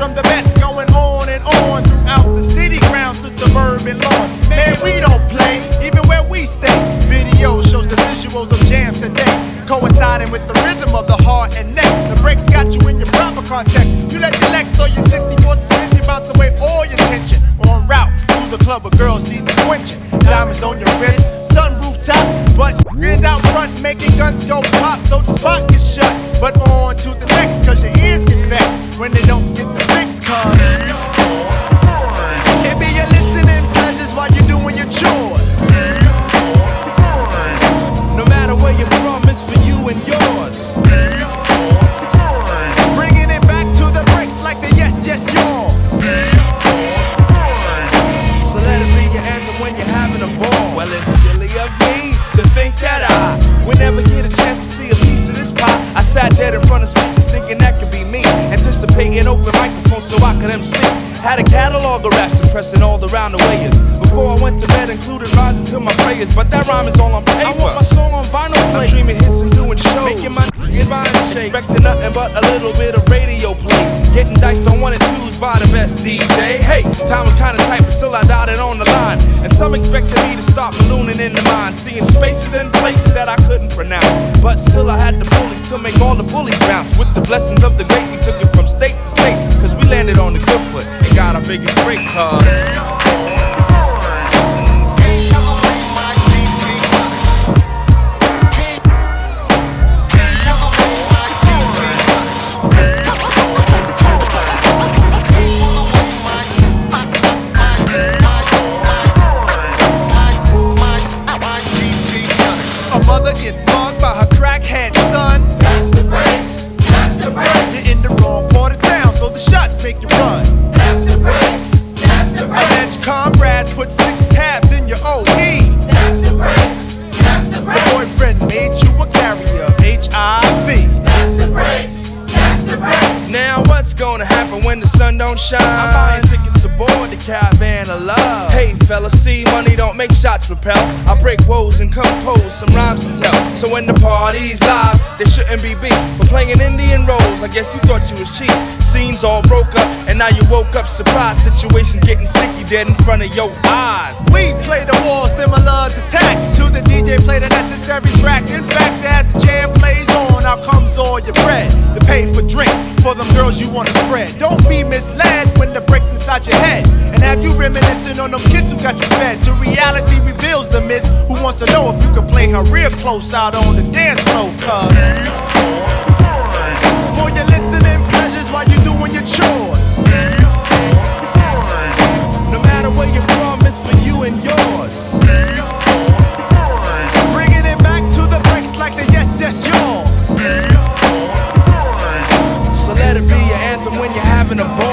I'm the best going on and on throughout the city grounds to suburban lawns. Man, we don't play, even where we stay. Video shows the visuals of jams today, coinciding with the rhythm of the heart and neck. The breaks got you in your proper context. You let the Lex or your 64 engine bounce away all your tension. On route to the club where girls need the quenching. Diamonds on your wrist, sunroof top, but is out front making guns go pop, so the spot gets shut. But on to the Had a catalog of raps impressing all around the way. Before I went to bed, included rhymes into my prayers. But that rhyme is all on paper. I want my song on vinyl plates. I'm dreaming hits and doing shows. Making my divine shake. Expecting nothing but a little bit of radio play. Getting diced on one and twos by the best DJ. Hey, time was kinda tight, but still I dotted on the line. And some expected me to stop ballooning in the mind. Seeing spaces and places that I couldn't pronounce. But still I had the bullies to make all the bullies bounce. With the blessings of the great, we took it from state to state. Cause we landed on the good foot got our biggest break. Cause comrades put six tabs in your OE. That's the breaks. That's the The breaks. boyfriend made you a carrier of HIV. That's the breaks. That's the breaks. Now what's gonna happen when the sun don't shine? Aboard the caravan of love. Hey fella, see money don't make shots repel. I break woes and compose some rhymes to tell. So when the party's live, they shouldn't be beat. But playing Indian roles, I guess you thought you was cheap. Scenes all broke up, and now you woke up surprised. Situation getting sticky dead in front of your eyes. We play the wall similar to tax. To the DJ play the necessary track. In fact, as the jam out comes all your bread. To pay for drinks for them girls you wanna spread. Don't be misled when the breaks inside your head. And have you reminiscing on them kids who got you fed? To reality reveals the miss. Who wants to know if you can play her real close out on the dance floor? Cause having a ball.